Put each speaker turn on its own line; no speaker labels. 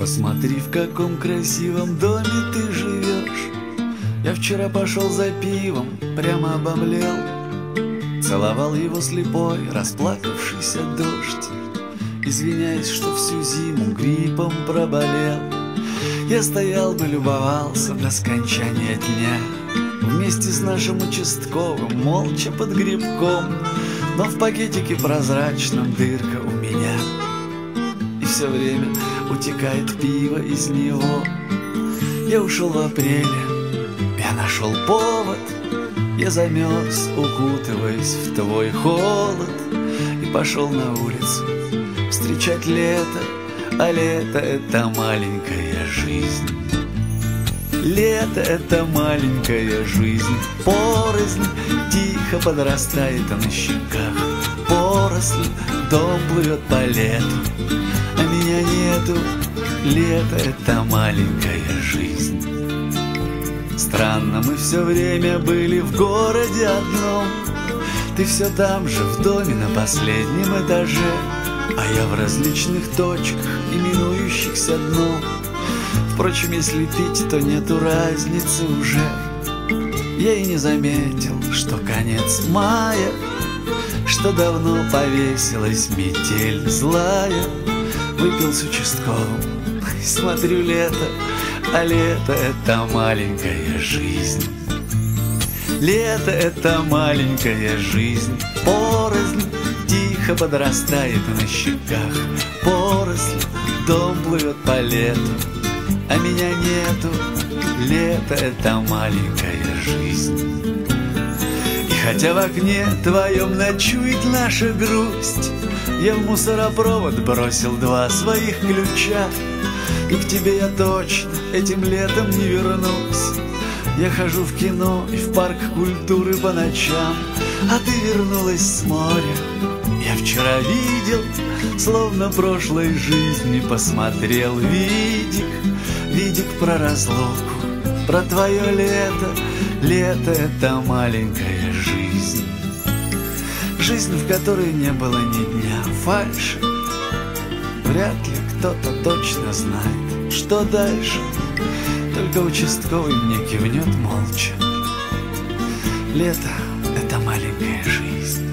Посмотри, в каком красивом доме ты живешь. Я вчера пошел за пивом, прямо обомлел. Целовал его слепой, расплакавшийся дождь. Извиняюсь, что всю зиму гриппом проболел. Я стоял бы, любовался до скончания дня. Вместе с нашим участковым, молча под грибком. Но в пакетике прозрачном дырка все время утекает пиво из него. Я ушел в апреле, я нашел повод Я замерз, укутываясь в твой холод И пошел на улицу встречать лето А лето — это маленькая жизнь. Лето — это маленькая жизнь Порознь тихо подрастает на щеках Поросль, дом плывет по лету. А меня нету Лето — это маленькая жизнь. Странно, мы все время были в городе одном. Ты все там же, в доме на последнем этаже. А я в различных точках, именующихся дном. Впрочем, если пить, то нету разницы уже. Я и не заметил, что конец мая Что давно повесилась метель злая Выпил с участковым, смотрю лето А лето — это маленькая жизнь Лето — это маленькая жизнь Порознь тихо подрастает на щеках Поросль, дом плывет по лету а меня нету. Лето — это маленькая жизнь. И хотя в окне твоем ночует наша грусть, Я в мусоропровод бросил два своих ключа, И к тебе я точно этим летом не вернусь. Я хожу в кино и в парк культуры по ночам, А ты вернулась с моря. Я вчера видел, словно прошлой жизни посмотрел видик, видик про разлуку, про твое лето. Лето — это маленькая жизнь. Жизнь, в которой не было ни дня фальши. Вряд ли кто-то точно знает, что дальше. Только участковый мне кивнет молча. Лето — это маленькая жизнь.